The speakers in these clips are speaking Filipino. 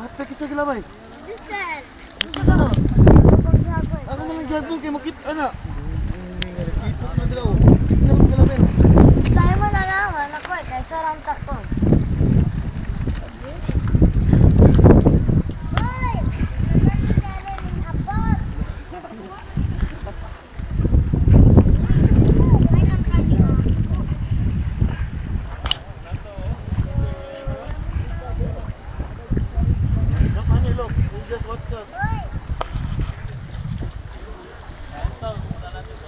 Hatta kita gila bay. Ako na lang gagawin kay makita na.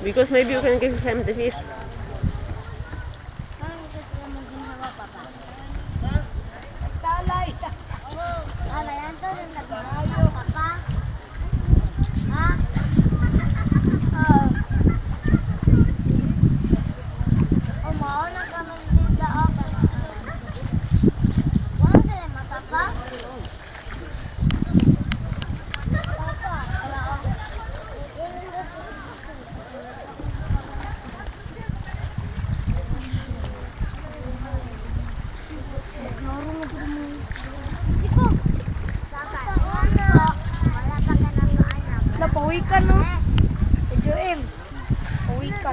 because maybe you can give him the fish. Uwi ka, no? Si Joem. Uwi ka.